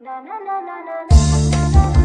Na na na na na na na na.